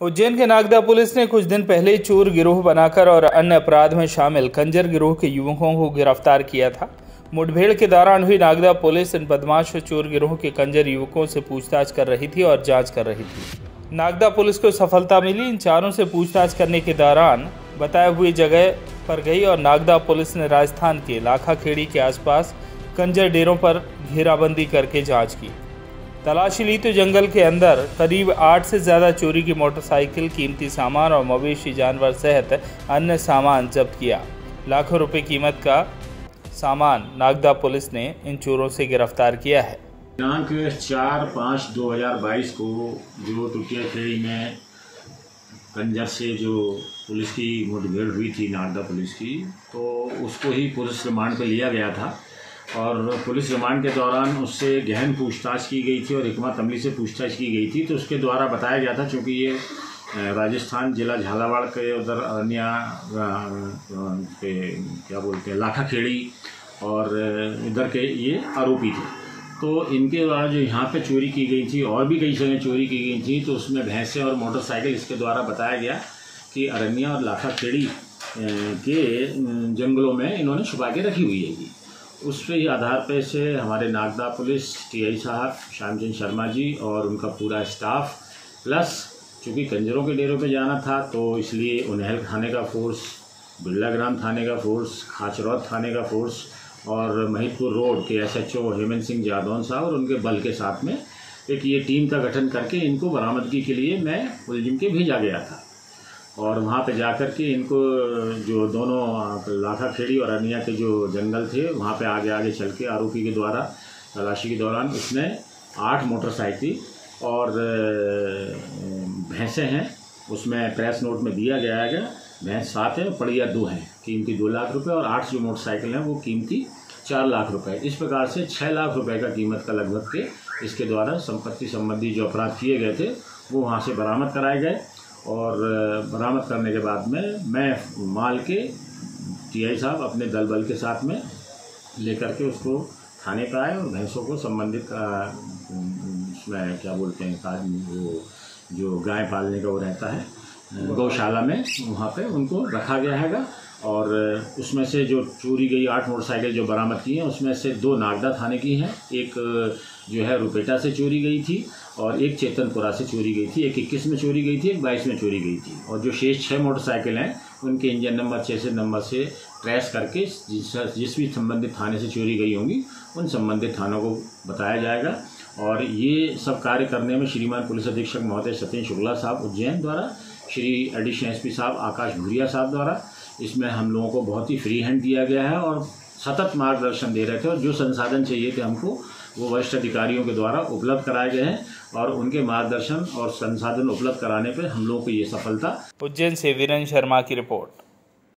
उज्जैन के नागदा पुलिस ने कुछ दिन पहले चोर गिरोह बनाकर और अन्य अपराध में शामिल कंजर गिरोह के युवकों को गिरफ़्तार किया था। मुठभेड़ के दौरान हुई नागदा पुलिस इन बदमाश चोर गिरोह के कंजर युवकों से पूछताछ कर रही थी और जाँच कर रही थी। नागदा पुलिस को सफलता मिली। इन चारों से पूछताछ करने के दौरान बताए हुए जगह पर गई और नागदा पुलिस ने राजस्थान के लाखा खेड़ी के आसपास कंजर डेरों पर घेराबंदी करके जाँच की। तलाशी ली तो जंगल के अंदर करीब आठ से ज़्यादा चोरी की मोटरसाइकिल, कीमती सामान और मवेशी जानवर सहित अन्य सामान जब्त किया। लाखों रुपए कीमत का सामान नागदा पुलिस ने इन चोरों से गिरफ़्तार किया है। दिनांक चार पाँच दो हज़ार बाईस को जो टुटिया खेड़ी में कंजर से जो पुलिस की मुठभेड़ हुई थी, नागदा पुलिस की तो उसको ही पुलिस रिमांड पर लिया गया था। और पुलिस रिमांड के दौरान उससे गहन पूछताछ की गई थी और हिकमत अमली से पूछताछ की गई थी। तो उसके द्वारा बताया गया था, चूँकि ये राजस्थान जिला झालावाड़ के उधर अन्य के, क्या बोलते हैं लाखा खेड़ी और इधर के ये आरोपी थे। तो इनके द्वारा जो यहाँ पे चोरी की गई थी, और भी कई जगह चोरी की गई थी तो उसमें भैंसें और मोटरसाइकिल इसके द्वारा बताया गया कि अरनिया और लाखा खेड़ी के जंगलों में इन्होंने छुपा के रखी हुई है उस पे ही आधार पे से हमारे नागदा पुलिस, टीआई साहब, श्यामचंद शर्मा जी और उनका पूरा स्टाफ, प्लस चूँकि कंजरों के डेरों पे जाना था तो इसलिए उन्हेल थाने का फोर्स बिरला ग्राम थाने का फोर्स, खाचरौद थाने का फोर्स और महितपुर रोड के एस एसएचओ हेमंत सिंह जादौन साहब और उनके बल के साथ में एक ये टीम का गठन करके इनको बरामदगी के लिए मैं उलझिम के भेजा गया था। और वहाँ पे जाकर के इनको जो दोनों लाखा खेड़ी और अनिया के जो जंगल थे, वहाँ पे आगे आगे चल के आरोपी के द्वारा, तलाशी के दौरान उसने आठ मोटरसाइकिल और भैंसें हैं, उसमें प्रेस नोट में दिया गया है भैंस सात है पड़िया दो हैं, कीमती दो लाख रुपए और आठ जो मोटरसाइकिल हैं, वो कीमती चार लाख रुपए। इस प्रकार से छः लाख रुपए का कीमत का लगभग के इसके द्वारा संपत्ति संबंधी जो अपराध किए गए थे, वो वहाँ से बरामद कराए गए। और बरामद करने के बाद में मैं माल के टीआई साहब अपने दल बल के साथ में लेकर के उसको थाने पर आए और भैंसों को संबंधित उसमें क्या बोलते हैं वो, जो गाय पालने का वो रहता है गौशाला में वहाँ पे उनको रखा गया हैगा। और उसमें से जो चोरी गई आठ मोटरसाइकिल जो बरामद की हैं, उसमें से दो नागदा थाने की हैं। एक जो है रुपेटा से चोरी गई थी और एक चेतनपुरा से चोरी गई थी। एक इक्कीस में चोरी गई थी, एक बाईस में चोरी गई थी। और जो शेष छः मोटरसाइकिल हैं, उनके इंजन नंबर छः से नंबर से ट्रेस करके जिस जिस भी संबंधित थाने से चोरी गई होंगी, उन संबंधित थानों को बताया जाएगा। और ये सब कार्य करने में श्रीमान पुलिस अधीक्षक महोदय सत्येंद्र शुक्ला साहब उज्जैन द्वारा श्री एडिशनल एसपी साहब, आकाश भूरिया साहब द्वारा। इसमें हम लोगों को बहुत ही फ्री हैंड दिया गया है और सतत मार्गदर्शन दे रहे थे और जो संसाधन चाहिए थे हमको, वो वरिष्ठ अधिकारियों के द्वारा उपलब्ध कराए गए हैं और उनके मार्गदर्शन और संसाधन उपलब्ध कराने पर हम लोगों को ये सफलता उज्जैन से वीरन शर्मा की रिपोर्ट।